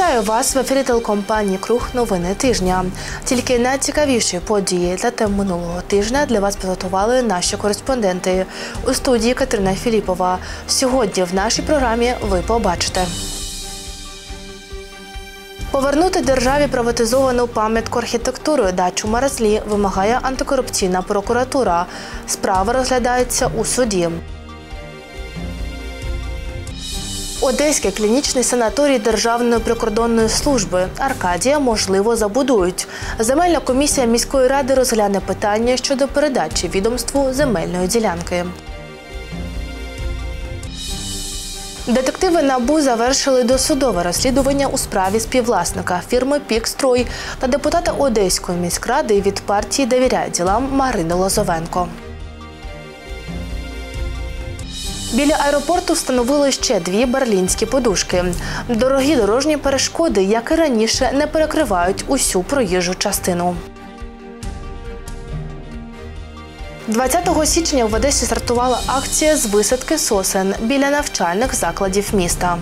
Вітаю вас в ефірі телекомпанії Круг новини тижня. Тільки найцікавіші події та тем минулого тижня для вас підготували наші кореспонденти у студії Катерина Філіпова. Сьогодні в нашій програмі ви побачите. Повернути державі приватизовану пам'ятку архітектури дачу Маразлі вимагає антикорупційна прокуратура. Справа розглядається у суді. Одеський клінічний санаторій Державної прикордонної служби Аркадія можливо забудують. Земельна комісія міської ради розгляне питання щодо передачі відомству земельної ділянки. Детективи НАБУ завершили досудове розслідування у справі співвласника фірми Пікстрой та депутата Одеської міськради від партії «Довіряє ділам Марини Лозовенко. Біля аеропорту встановили ще дві берлінські подушки. Дорогі дорожні перешкоди, як і раніше, не перекривають усю проїжджу частину. 20 січня в Одесі стартувала акція з висадки сосен біля навчальних закладів міста.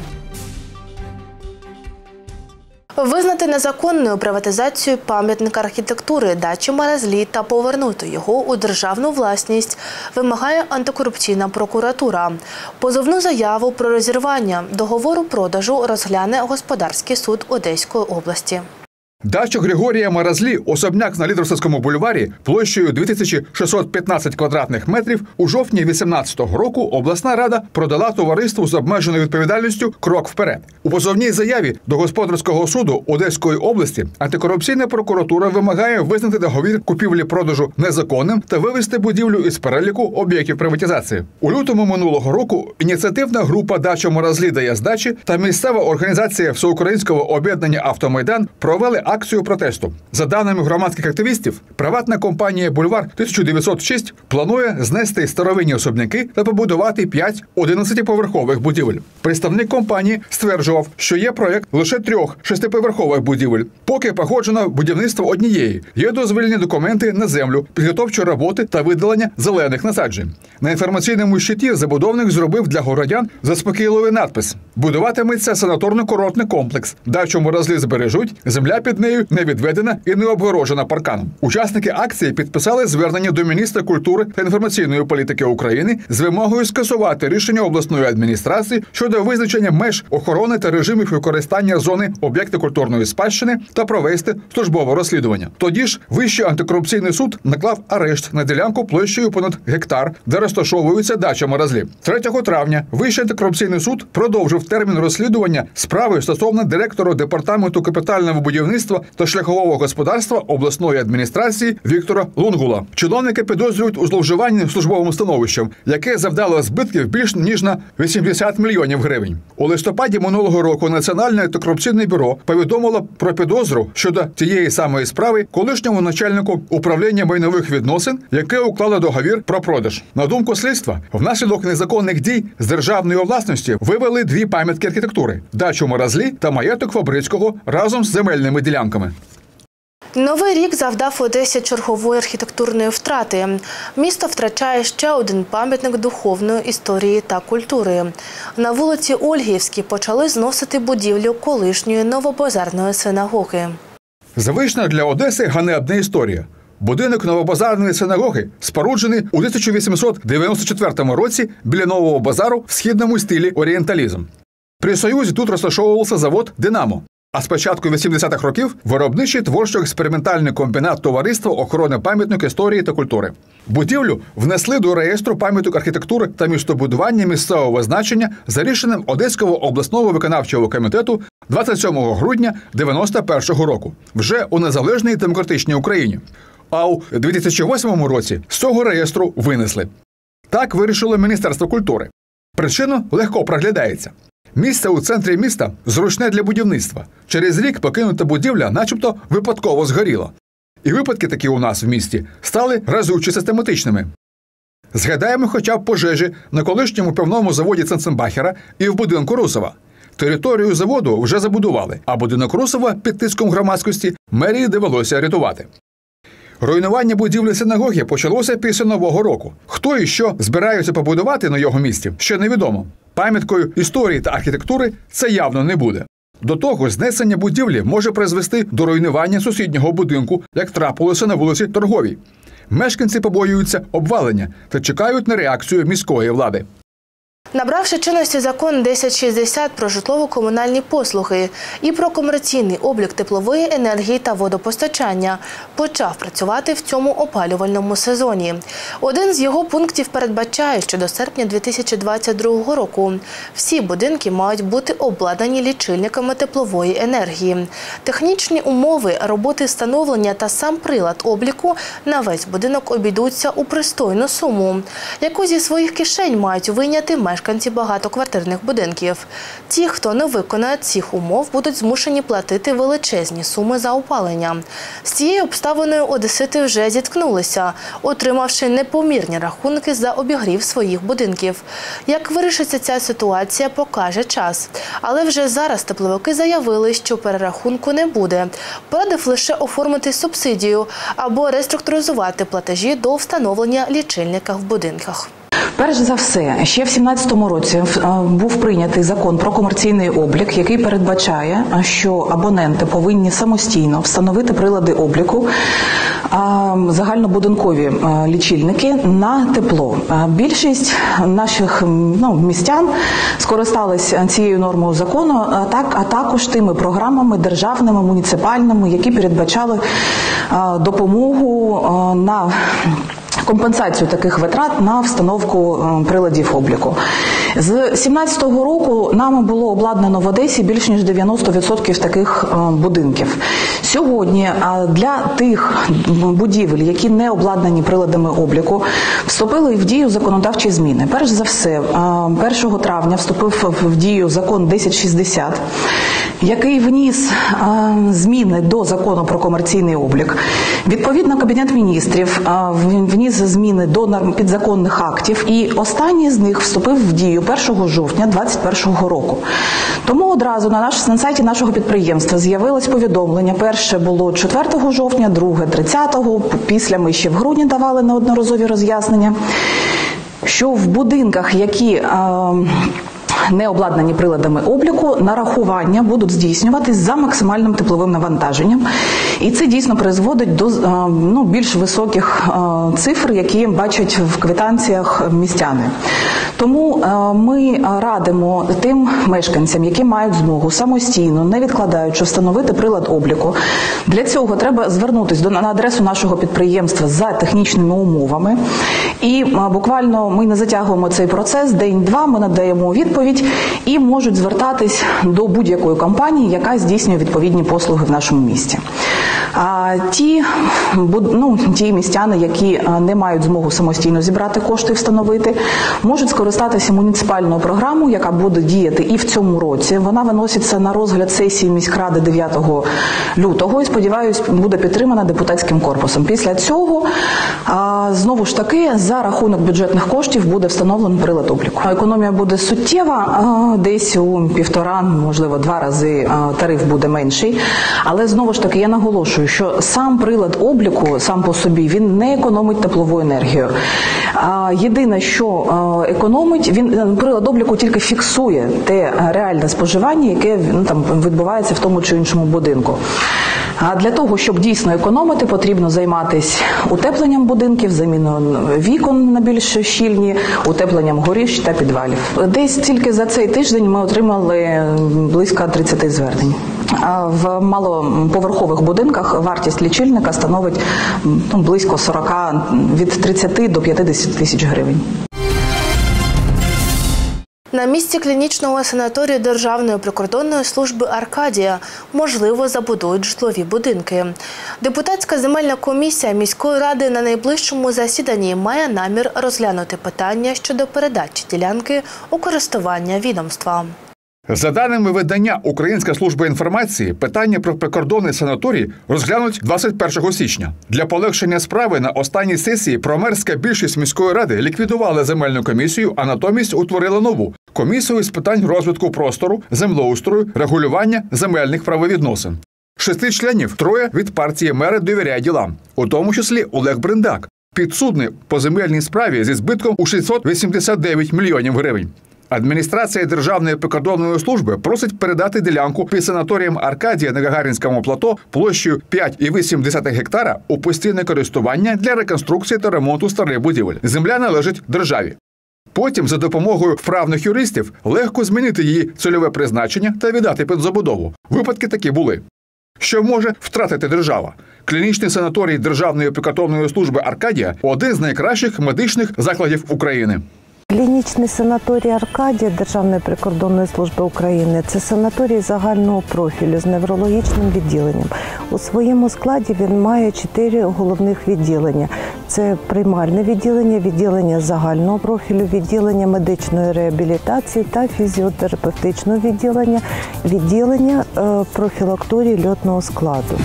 Визнати незаконною приватизацію пам'ятника архітектури дачі Мерезлі та повернути його у державну власність вимагає антикорупційна прокуратура. Позовну заяву про розірвання договору продажу розгляне господарський суд Одеської області. Дачу Григорія Маразлі, особняк на Літросовському бульварі, площею 2615 квадратних метрів, у жовтні 2018 року обласна рада продала товариству з обмеженою відповідальністю крок вперед. У позовній заяві до господарського суду Одеської області антикорупційна прокуратура вимагає визнати договір купівлі-продажу незаконним та вивести будівлю із переліку об'єктів приватизації. У лютому минулого року ініціативна група Дача Маразлі дає здачі та місцева організація Всеукраїнського об'єднання Автомайдан провели акцію протесту. За даними громадських активістів, приватна компанія Бульвар 1906 планує знести старовинні особняки та побудувати 5 11-поверхових будівель. Представник компанії стверджував, що є проект лише трьох шестиповерхових будівель. Поки погоджено будівництво однієї, є дозвільні документи на землю, підготовчі роботи та видалення зелених насаджень. На інформаційному щиті забудовник зробив для городян заспокійливий надпис: будуватиметься санаторно-курортний комплекс. Дачу морозлі збережуть, земля під нею не відведена і не обгорожена парканом. Учасники акції підписали звернення до міністра культури та інформаційної політики України з вимогою скасувати рішення обласної адміністрації щодо визначення меж охорони та режимів використання зони об'єкти культурної спадщини та провести службове розслідування. Тоді ж Вищий антикорупційний суд наклав арешт на ділянку площею понад гектар, де розташовується дача Маразлі. 3 травня Вищий антикорупційний суд продовжив термін розслідування справи стосовно директора департаменту капітального будівництва та шляхового господарства обласної адміністрації Віктора Лунгула. Чиновники підозрюють у зловживанні службовим становищем, яке завдало збитків більш ніж на 80 мільйонів гривень. У листопаді минулого року Національне антикорупційне бюро повідомило про підозру щодо тієї самої справи колишньому начальнику управління майнових відносин, яке уклало договір про продаж. На думку слідства, внаслідок незаконних дій з державної власності вивели дві пам'ятки архітектури: дачу Моразлі та маєток Фабрицького разом з земельними ділянками. Новий рік завдав Одесі чергової архітектурної втрати. Місто втрачає ще один пам'ятник духовної історії та культури. На вулиці Ольгівській почали зносити будівлю колишньої новобазарної синагоги. Звична для Одеси ганебна історія. Будинок новобазарної синагоги споруджений у 1894 році біля нового базару в східному стилі орієнталізм. При союзі тут розташовувався завод Динамо. А з початку 80-х років виробничий творчо-експериментальний комбінат товариства охорони пам'яток історії та культури. Будівлю внесли до реєстру пам'яток архітектури та містобудування місцевого значення за рішенням Одеського обласного виконавчого комітету 27 грудня 91-го року, вже у незалежній демократичній Україні. А у 2008 році з цього реєстру винесли. Так вирішило Міністерство культури. Причина легко проглядається. Місце у центрі міста зручне для будівництва. Через рік покинута будівля, начебто, випадково згоріла. І випадки такі у нас в місті стали разюче систематичними. Згадаємо хоча б пожежі на колишньому певному заводі Ценценбахера і в будинку Русова. Територію заводу вже забудували, а будинок Русова під тиском громадськості мерії довелося рятувати. Руйнування будівлі синагоги почалося після нового року. Хто і що збираються побудувати на його місці, ще невідомо. Пам'яткою історії та архітектури це явно не буде. До того знесення будівлі може призвести до руйнування сусіднього будинку, як трапилося на вулиці Торговій. Мешканці побоюються обвалення та чекають на реакцію міської влади. Набравши чинності закон 1060 про житлово-комунальні послуги і про комерційний облік теплової енергії та водопостачання, почав працювати в цьому опалювальному сезоні. Один з його пунктів передбачає, що до серпня 2022 року всі будинки мають бути обладнані лічильниками теплової енергії. Технічні умови роботи встановлення та сам прилад обліку на весь будинок обійдуться у пристойну суму, яку зі своїх кишень мають вийняти мешканці багатоквартирних будинків. Ті, хто не виконає цих умов, будуть змушені платити величезні суми за опалення. З цією обставиною одесити вже зіткнулися, отримавши непомірні рахунки за обігрів своїх будинків. Як вирішиться ця ситуація, покаже час. Але вже зараз тепловики заявили, що перерахунку не буде. Порадив лише оформити субсидію або реструктуризувати платежі до встановлення лічильника в будинках. Перш за все, ще в 2017 році е, був прийнятий закон про комерційний облік, який передбачає, е, що абоненти повинні самостійно встановити прилади обліку загальнобудинкові е, лічильники на тепло. Більшість наших ну, містян скористалися цією нормою закону, а так а також тими програмами державними, муніципальними, які передбачали допомогу на компенсацію таких витрат на встановку е, приладів обліку. З 2017 року нами було обладнано в Одесі більш ніж 90% таких е, будинків. Сьогодні е, для тих будівель, які не обладнані приладами обліку, вступили в дію законодавчі зміни. Перш за все, е, 1 травня вступив в дію закон 1060, який вніс зміни до закону про комерційний облік. Відповідно, кабінет міністрів вніс зміни до норм підзаконних актів, і останній з них вступив в дію 1 жовтня 2021 року. Тому одразу на наш на сайті нашого підприємства з'явилось повідомлення. Перше було 4 жовтня, друге 30-го, Після ми ще в грудні давали неодноразові роз'яснення, що в будинках, які е, не обладнані приладами обліку, нарахування будуть здійснюватись за максимальним тепловим навантаженням, і це дійсно призводить до е, ну, більш високих е, цифр, які бачать в квитанціях містяни. Тому е, ми радимо тим мешканцям, які мають змогу самостійно, не відкладаючи, встановити прилад обліку. Для цього треба звернутися на адресу нашого підприємства за технічними умовами. І е, буквально ми не затягуємо цей процес день-два. Ми надаємо відповідь і можуть звертатись до будь-якої компанії, яка здійснює відповідні послуги в нашому місті. А ті, ну, ті містяни, які е, не мають змогу самостійно зібрати кошти і встановити, можуть скористатися муніципальною програмою, яка буде діяти і в цьому році. Вона виноситься на розгляд сесії міськради 9 лютого і сподіваюсь, буде підтримана депутатським корпусом. Після цього знову ж таки за рахунок бюджетних коштів буде встановлено прилад обліку. Економія буде суттєва, десь у півтора, можливо, два рази тариф буде менший. Але знову ж таки я наголошую, що сам прилад обліку сам по собі він не економить теплову енергію. Єдине, що а, економить, він е, прилад обліку тільки фіксує те е, реальне споживання, яке ну, там відбувається в тому чи іншому будинку. А для того, щоб дійсно економити, потрібно займатися утепленням будинків, заміною вікон на більш щільні, утепленням горищ та підвалів. Десь тільки за цей тиждень ми отримали близько 30 звернень. В малоповерхових будинках вартість лічильника становить ну, близько 40, від 30 до 50 тисяч гривень. На місці клінічного санаторію Державної прикордонної служби Аркадія можливо забудують житлові будинки. Депутатська земельна комісія міської ради на найближчому засіданні має намір розглянути питання щодо передачі ділянки у користування відомства. За даними видання Українська служба інформації, питання про прикордонний санаторій розглянуть 21 січня. Для полегшення справи на останній сесії промерська більшість міської ради ліквідувала земельну комісію, а натомість утворила нову комісію з питань розвитку простору, землеустрою, регулювання земельних правовідносин. Шести членів троє від партії мера довіряє ділам, у тому числі Олег Бриндак, підсудний по земельній справі зі збитком у 689 мільйонів гривень. Адміністрація Державної прикордонної служби просить передати ділянку під санаторієм Аркадія на Гагарінському плато площею 5,8 гектара у постійне користування для реконструкції та ремонту старих будівель. Земля належить державі. Потім, за допомогою вправних юристів, легко змінити її цільове призначення та віддати під забудову. Випадки такі були. Що може втратити держава? Клінічний санаторій Державної прикордонної служби Аркадія один з найкращих медичних закладів України. Клінічний санаторій Аркадія Державної прикордонної служби України це санаторій загального профілю з неврологічним відділенням. У своєму складі він має чотири головних відділення: це приймальне відділення, відділення загального профілю, відділення медичної реабілітації та фізіотерапевтичного відділення, відділення е, профілакторії льотного складу.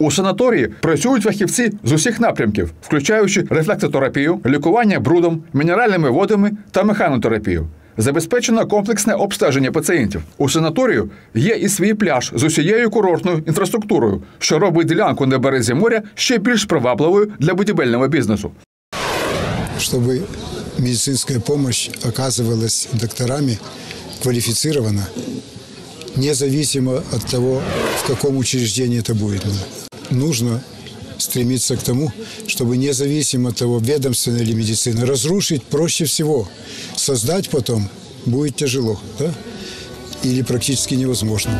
У санаторії працюють фахівці з усіх напрямків, включаючи рефлексотерапію, лікування брудом, мінеральними водами та механотерапію. Забезпечено комплексне обстеження пацієнтів. У санаторію є і свій пляж з усією курортною інфраструктурою, що робить ділянку на березі моря ще більш привабливою для будівельного бізнесу. чтобы медицинская помощь оказывалась докторами квалифицированно, независимо от того, в каком учреждении это будет. Нужно стремиться к тому, чтобы независимо от того, ведомственная или медицина, разрушить проще всего. Создать потом будет тяжело, да? Или практически невозможно.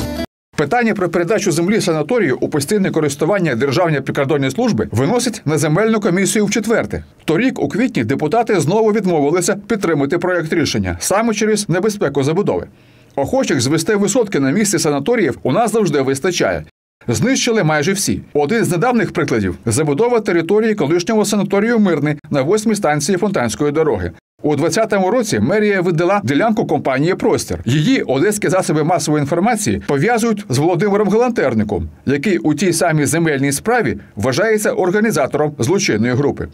Питання про передачу землі санаторію у постійне користування Державної прикордонної служби виносять на земельну комісію в четверте. Торік, у квітні, депутати знову відмовилися підтримати проект рішення саме через небезпеку забудови. Охочих звести висотки на місці санаторіїв у нас завжди вистачає. Знищили майже всі. Один з недавніх прикладів забудова території колишнього санаторію Мирний на восьмій станції Фонтанської дороги. У 2020 році мерія видала ділянку компанії Простір. Її одеські засоби масової інформації пов'язують з Володимиром Галантерником, який у тій самій земельній справі вважається організатором злочинної групи.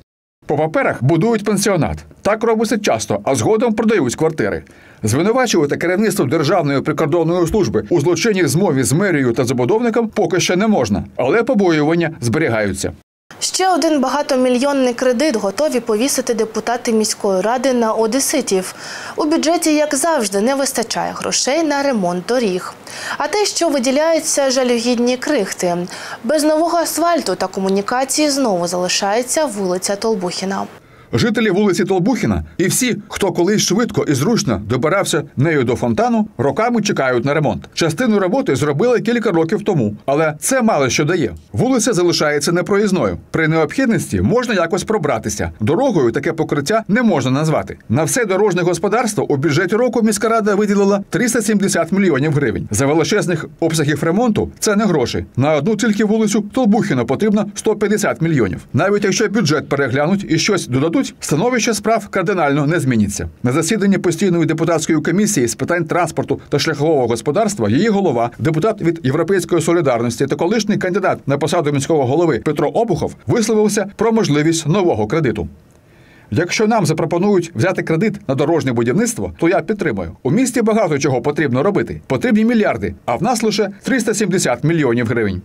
По паперах будують пансіонат. Так робиться часто, а згодом продають квартири. Звинувачувати керівництво Державної прикордонної служби у злочинній змові з мерією та забудовником поки ще не можна, але побоювання зберігаються. Ще один багатомільйонний кредит готові повісити депутати міської ради на одеситів. У бюджеті, як завжди, не вистачає грошей на ремонт доріг. А те, що виділяються жалюгідні крихти. Без нового асфальту та комунікації знову залишається вулиця Толбухіна. Жителі вулиці Толбухіна і всі, хто колись швидко і зручно добирався нею до фонтану, роками чекають на ремонт. Частину роботи зробили кілька років тому, але це мало що дає. Вулиця залишається непроїзною. При необхідності можна якось пробратися. Дорогою таке покриття не можна назвати. На все дорожнє господарство у бюджеті року міська рада виділила 370 мільйонів гривень. За величезних обсягів ремонту це не гроші. На одну тільки вулицю Толбухіна потрібно 150 мільйонів. Навіть якщо бюджет переглянуть і щось додадуть, становище справ кардинально не зміниться. На засіданні постійної депутатської комісії з питань транспорту та шляхового господарства її голова, депутат від Європейської солідарності та колишній кандидат на посаду міського голови Петро Обухов висловився про можливість нового кредиту. Якщо нам запропонують взяти кредит на дорожнє будівництво, то я підтримую. У місті багато чого потрібно робити. Потрібні мільярди, а в нас лише 370 мільйонів гривень.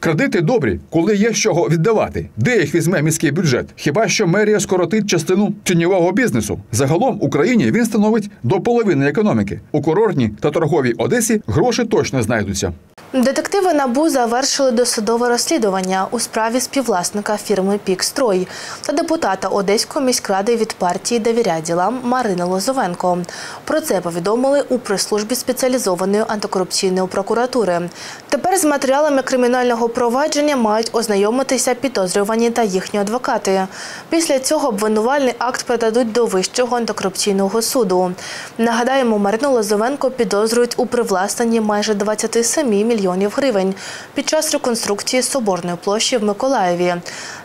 Кредити добрі, коли є з чого віддавати. Де їх візьме міський бюджет? Хіба що мерія скоротить частину тіньового бізнесу? Загалом Україні він становить до половини економіки. У курортній та торговій Одесі гроші точно знайдуться. Детективи НАБУ завершили досудове розслідування у справі співвласника фірми «Пікстрой» та депутата Одеської міськради від партії «Довіряй ділам» Марини Лозовенко. Про це повідомили у прес-службі спеціалізованої антикорупційної прокуратури. Тепер з матеріалами кримінального провадження мають ознайомитися підозрювані та їхні адвокати. Після цього обвинувальний акт передадуть до Вищого антикорупційного суду. Нагадаємо, Марину Лозовенко підозрюють у привласненні майже 27 мільйонів мільйонів гривень під час реконструкції Соборної площі в Миколаєві.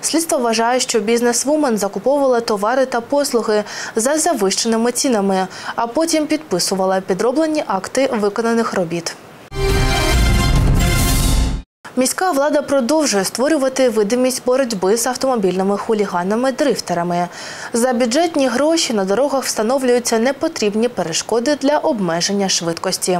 Слідство вважає, що бізнесвумен закуповувала товари та послуги за завищеними цінами, а потім підписувала підроблені акти виконаних робіт. Міська влада продовжує створювати видимість боротьби з автомобільними хуліганами-дрифтерами. За бюджетні гроші на дорогах встановлюються непотрібні перешкоди для обмеження швидкості.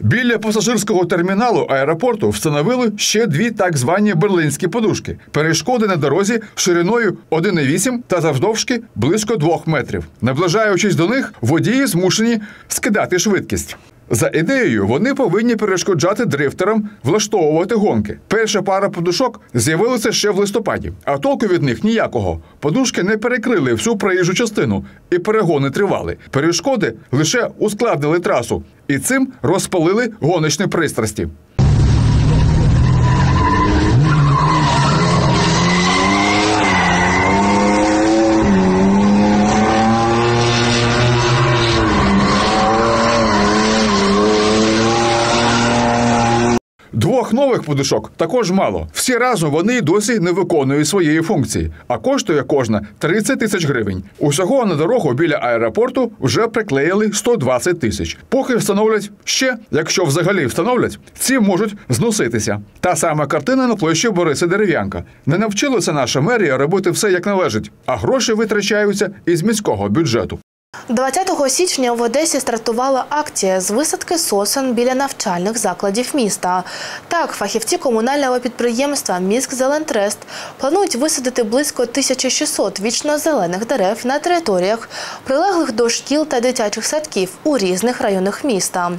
Біля пасажирського терміналу аеропорту встановили ще дві так звані берлинські подушки. Перешкоди на дорозі шириною 1,8 та завдовжки близько 2 метрів. Наближаючись до них, водії змушені скидати швидкість. За ідеєю, вони повинні перешкоджати дрифтерам влаштовувати гонки. Перша пара подушок з'явилася ще в листопаді, а толку від них ніякого. Подушки не перекрили всю проїжджу частину, і перегони тривали. Перешкоди лише ускладнили трасу і цим розпалили гоночні пристрасті. Двох нових подушок також мало. Всі разом вони досі не виконують своєї функції, а коштує кожна 30 тисяч гривень. Усього на дорогу біля аеропорту вже приклеїли 120 тисяч. Поки встановлять ще, якщо взагалі встановлять, ці можуть зноситися. Та сама картина на площі Бориса Дерев'янка. Не навчилася наша мерія робити все як належить, а гроші витрачаються із міського бюджету. 20 січня в Одесі стартувала акція з висадки сосен біля навчальних закладів міста. Так, фахівці комунального підприємства «Міськзелентрест» планують висадити близько 1600 вічно-зелених дерев на територіях, прилеглих до шкіл та дитячих садків у різних районах міста.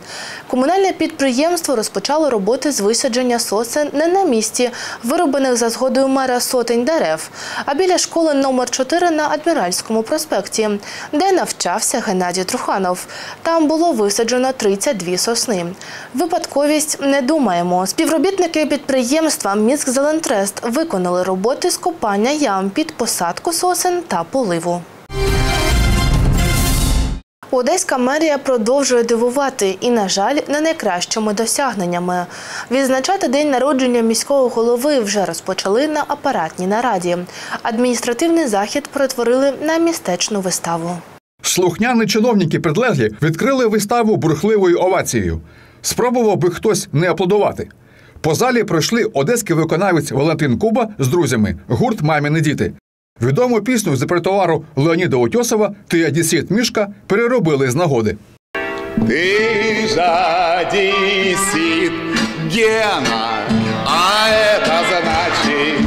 Комунальне підприємство розпочало роботи з висадження сосен не на місці, вирубаних за згодою мера сотень дерев, а біля школи номер 4 на Адміральському проспекті, де навчався Геннадій Труханов. Там було висаджено 32 сосни. Випадковість не думаємо. Співробітники підприємства «Міськзелентрест» виконали роботи з копання ям під посадку сосен та поливу. Одеська мерія продовжує дивувати і, на жаль, не найкращими досягненнями. Відзначати день народження міського голови вже розпочали на апаратній нараді. Адміністративний захід перетворили на містечну виставу. Слухняні чиновники підлеглі відкрили виставу бурхливою овацією. Спробував би хтось не аплодувати. По залі пройшли одеський виконавець Валентин Куба з друзями гурт Маміни діти. Відому пісню з репертуару Леоніда Утьосова Ти одесіт мішка переробили з нагоди. Ты же одессит, Гена, а это значит,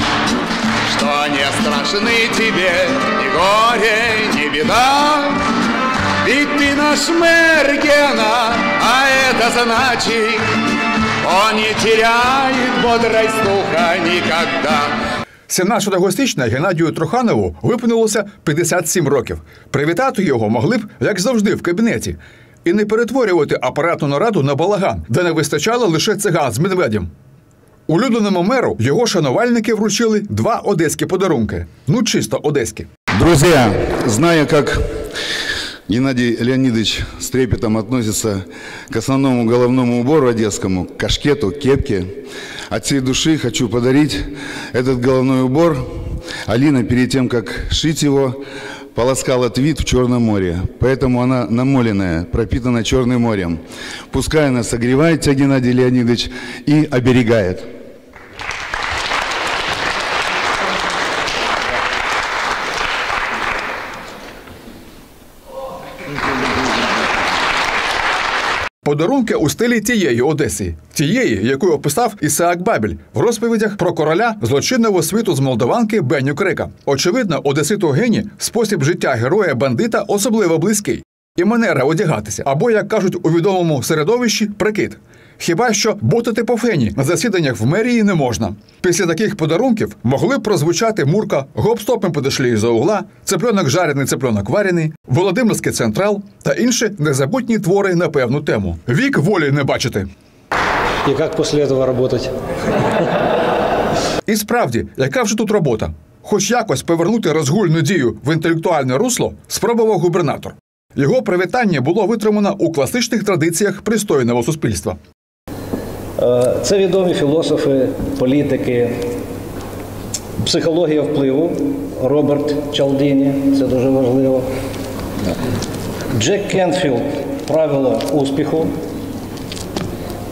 что не страшны тебе ни горе, ни беда. Ведь ты наш мэр, Гена, а это значит, он не теряет бодрость духа никогда. 17 січня Геннадію Труханову виповнилося 57 років. Привітати його могли б, як завжди, в кабінеті, і не перетворювати апаратну нараду на балаган, де не вистачало лише циган з медведем. Улюбленому меру його шанувальники вручили два одеські подарунки. Ну, чисто одеські. Друзья, зная, как Геннадий Леонидович с трепетом относится к основному головному убору одесскому, к кашкету, кепке, от всей души хочу подарить этот головной убор. Алина перед тем, как шить его, полоскала твит в Черном море. Поэтому она намоленная, пропитана Черным морем. Пускай она согревает тебя, Геннадий Леонидович, и оберегает. Подарунки у стилі тієї Одеси, тієї, яку описав Ісаак Бабель в розповідях про короля злочинного світу з Молдаванки Беню Крика. Очевидно, Одеситу Гені спосіб життя героя бандита особливо близький. І манера одягатися, або, як кажуть у відомому середовищі, прикид. Хіба що ботати по фені на засіданнях в мерії не можна. Після таких подарунків могли б прозвучати мурка «Гоп-стоп ми подошли із-за угла», «Цыпленок жарений, цыпленок варений», «Володимирський централ» та інші незабутні твори на певну тему. Вік волі не бачити. И как после этого работать? І справді, яка вже тут робота? Хоч якось повернути розгульну дію в інтелектуальне русло, спробував губернатор. Його привітання було витримано у класичних традиціях пристойного суспільства. Е, Це відомі філософи, політики, психологія впливу. Роберт Чалдіні, це дуже важливо. Джек Кенфілд правила успіху.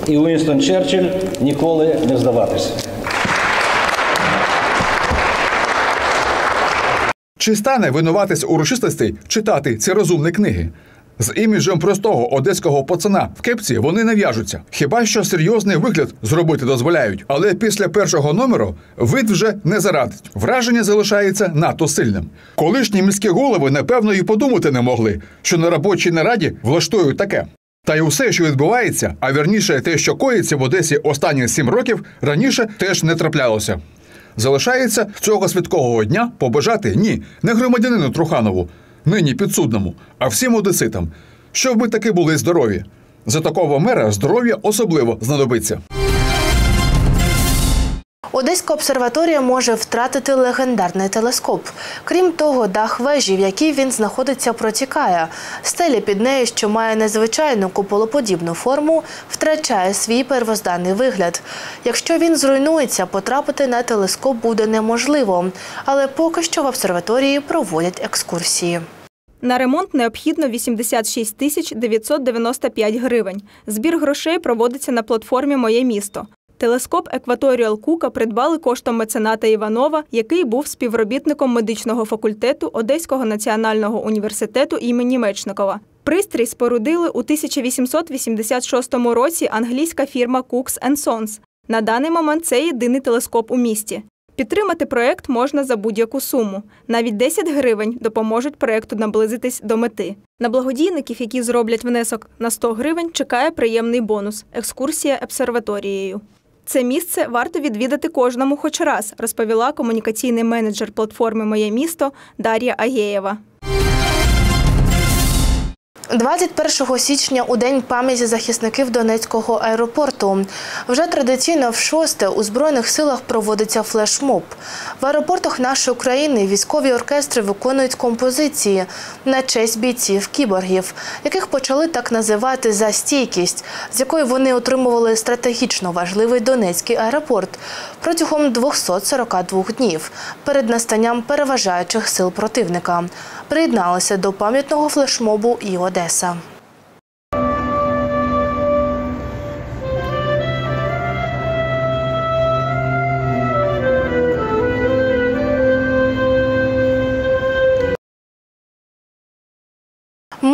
І Уінстон Черчилль ніколи не здаватися. Чи стане винуватись урочистостей читати ці розумні книги? З іміджем простого одеського пацана в кепці вони не в'яжуться. Хіба що серйозний вигляд зробити дозволяють. Але після першого номеру вид вже не зарадить. Враження залишається надто сильним. Колишні міські голови, напевно, і подумати не могли, що на робочій нараді влаштують таке. Та й усе, що відбувається, а вірніше те, що коїться в Одесі останні сім років, раніше теж не траплялося. Залишається цього святкового дня побажати ні, не громадянину Труханову, нині підсудному, а всім одеситам, щоб ми таки були здорові. За такого мера здоров'я особливо знадобиться. Одеська обсерваторія може втратити легендарний телескоп. Крім того, дах вежі, в якій він знаходиться, протікає. Стеля під нею, що має незвичайну куполоподібну форму, втрачає свій первозданний вигляд. Якщо він зруйнується, потрапити на телескоп буде неможливо. Але поки що в обсерваторії проводять екскурсії. На ремонт необхідно 86 тисяч 995 гривень. Збір грошей проводиться на платформі Моє місто. Телескоп Екваторіал Кука придбали коштом мецената Іванова, який був співробітником медичного факультету Одеського національного університету імені Мечникова. Пристрій спорудили у 1886 році англійська фірма Cooks Sons. На даний момент це єдиний телескоп у місті. Підтримати проект можна за будь-яку суму. Навіть 10 гривень допоможуть проекту наблизитись до мети. На благодійників, які зроблять внесок на 100 гривень, чекає приємний бонус екскурсія обсерваторією. Це місце варто відвідати кожному хоч раз, розповіла комунікаційний менеджер платформи Моє місто Дар'я Агєєва. 21 січня у день пам'яті захисників Донецького аеропорту. Вже традиційно в шосте у збройних силах проводиться флешмоб. В аеропортах нашої країни військові оркестри виконують композиції на честь бійців кіборгів, яких почали так називати за стійкість, з якої вони отримували стратегічно важливий Донецький аеропорт протягом 242 днів перед настанням переважаючих сил противника. Приєдналися до пам'ятного флешмобу і Одеса.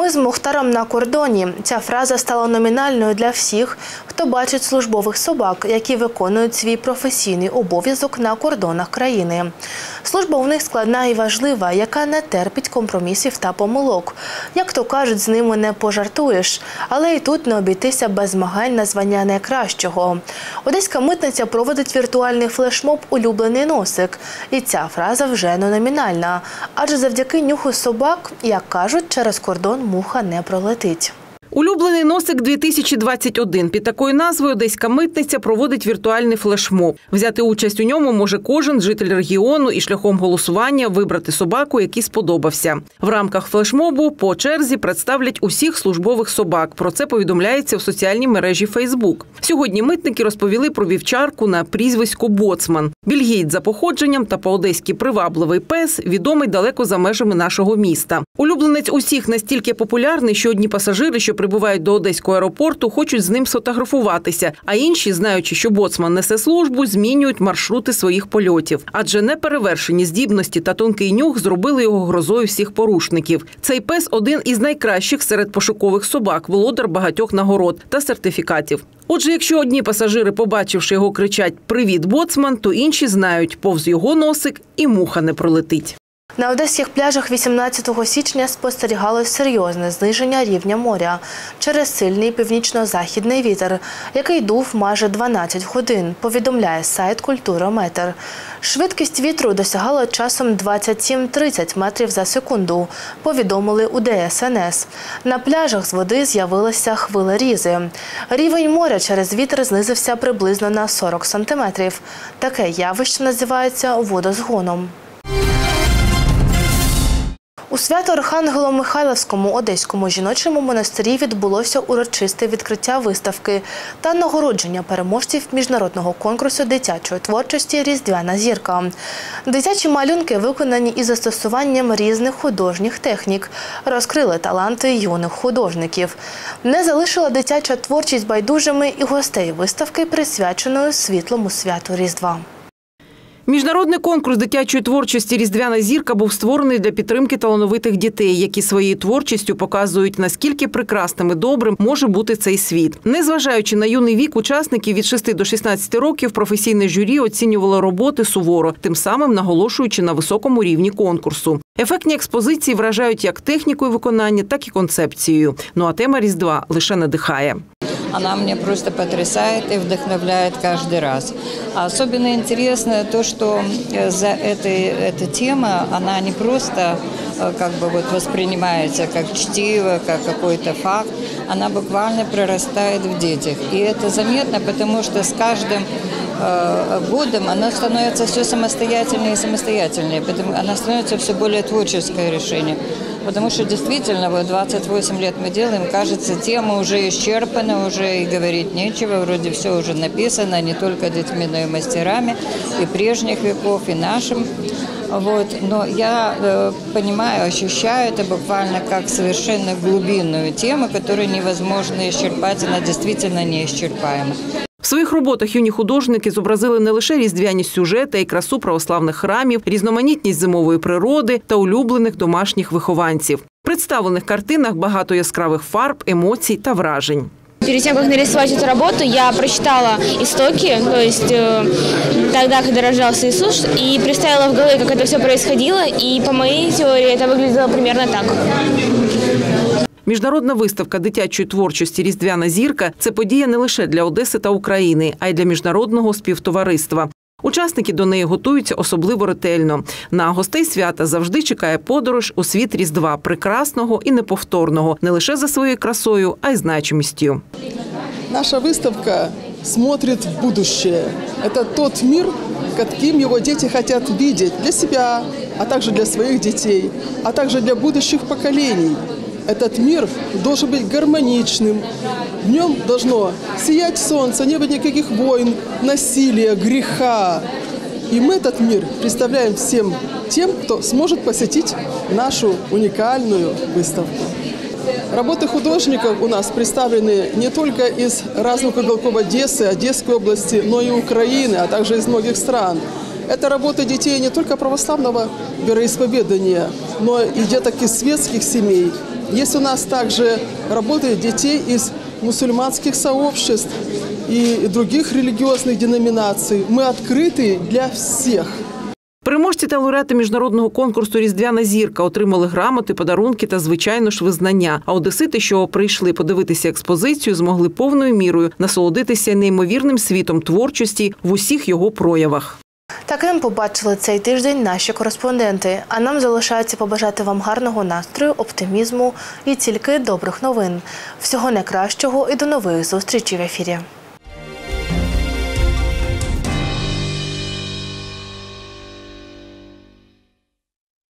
З Мухтаром на кордоні. Ця фраза стала номінальною для всіх, хто бачить службових собак, які виконують свій професійний обов'язок на кордонах країни. Служба у них складна і важлива, яка не терпить компромісів та помилок. Як то кажуть, з ними не пожартуєш, але і тут не обійтися без змагань на звання найкращого. Одеська митниця проводить віртуальний флешмоб Улюблений носик. І ця фраза вже не номінальна. Адже завдяки нюху собак, як кажуть, через кордон муха не пролетить. Улюблений носик 2021 Під такою назвою Одеська митниця проводить віртуальний флешмоб. Взяти участь у ньому може кожен житель регіону і шляхом голосування вибрати собаку, який сподобався. В рамках флешмобу по черзі представлять усіх службових собак. Про це повідомляється в соціальній мережі Фейсбук. Сьогодні митники розповіли про вівчарку на прізвисько Боцман. Більгійт за походженням та по-одеськи привабливий пес, відомий далеко за межами нашого міста. Улюбленець усіх настільки популярний, що одні пасажири, що прибувають до одеського аеропорту, хочуть з ним сфотографуватися. А інші, знаючи, що боцман несе службу, змінюють маршрути своїх польотів. Адже неперевершені здібності та тонкий нюх зробили його грозою всіх порушників. Цей пес один із найкращих серед пошукових собак, володар багатьох нагород та сертифікатів. Отже, якщо одні пасажири, побачивши його, кричать Привіт, боцман, то інші знають, повз його носик і муха не пролетить. На одеських пляжах 18 січня спостерігалось серйозне зниження рівня моря через сильний північно-західний вітер, який дув майже 12 годин, повідомляє сайт Культурометр. Швидкість вітру досягала часом 27-30 метрів за секунду, повідомили у ДСНС. На пляжах з води з'явилися хвилерізи. Рівень моря через вітер знизився приблизно на 40 сантиметрів. Таке явище називається водозгоном. У Свято-Архангело-Михайловському Одеському жіночому монастирі відбулося урочисте відкриття виставки та нагородження переможців міжнародного конкурсу дитячої творчості Різдвяна зірка. Дитячі малюнки виконані із застосуванням різних художніх технік, розкрили таланти юних художників. Не залишила дитяча творчість байдужими і гостей виставки, присвяченої світлому святу Різдва. Міжнародний конкурс дитячої творчості Різдвяна зірка був створений для підтримки талановитих дітей, які своєю творчістю показують, наскільки прекрасним і добрим може бути цей світ. Незважаючи на юний вік учасників від 6 до 16 років, професійне журі оцінювало роботи суворо, тим самим наголошуючи на високому рівні конкурсу. Ефектні експозиції вражають як технікою виконання, так і концепцією. Ну а тема Різдва лише надихає. Она мне просто потрясает и вдохновляет каждый раз. А особенно интересно то, что э, за этой, эта тема, она не просто э, как бы вот воспринимается как чтиво, как какой-то факт, она буквально прорастает в детях. И это заметно, потому что с каждым э, годом она становится все самостоятельнее и самостоятельнее, потому она становится все более творческое решение. Потому что действительно, вот 28 лет мы делаем, кажется, тема уже исчерпана, уже и говорить нечего, вроде все уже написано, не только детьми, но и мастерами, и прежних веков, и нашим. Вот. Но я э, понимаю, ощущаю это буквально как совершенно глубинную тему, которую невозможно исчерпать, она действительно неисчерпаема. В своїх роботах юні художники зобразили не лише різдвяні сюжети і красу православних храмів, різноманітність зимової природи та улюблених домашніх вихованців. В представлених картинах багато яскравих фарб, емоцій та вражень. Перед тем, как нарисовать эту работу, я прочитала истоки, то есть э, тогда, когда рождался Иисус, и представила в голове, как это все происходило, и по моей теории это выглядело примерно так. Міжнародна виставка дитячої творчості Різдвяна зірка це подія не лише для Одеси та України, а й для міжнародного співтовариства. Учасники до неї готуються особливо ретельно. На гостей свята завжди чекає подорож у світ Різдва, прекрасного і неповторного, не лише за своєю красою, а й значимістю. Наша выставка смотрит в будущее. Это тот мир, каким его дети хотят видеть для себя, а также для своих детей, а также для будущих поколений. Этот мир должен быть гармоничным. В нем должно сиять солнце, не быть никаких войн, насилия, греха. И мы этот мир представляем всем тем, кто сможет посетить нашу уникальную выставку. Работы художников у нас представлены не только из разных уголков Одессы, Одесской области, но и Украины, а также из многих стран. Это работы детей не только православного вероисповедания, но и деток из светских семей. Есть у нас также работы детей из мусульманских сообществ и других религиозных деноминаций. Мы открыты для всех. Переможці та лауреати міжнародного конкурсу Різдвяна зірка отримали грамоти, подарунки та звичайно ж визнання. А одесити, що прийшли подивитися експозицію, змогли повною мірою насолодитися неймовірним світом творчості в усіх його проявах. Таким побачили цей тиждень наші кореспонденти. А нам залишається побажати вам гарного настрою, оптимізму і тільки добрих новин. Всього найкращого і до нових зустрічей в ефірі.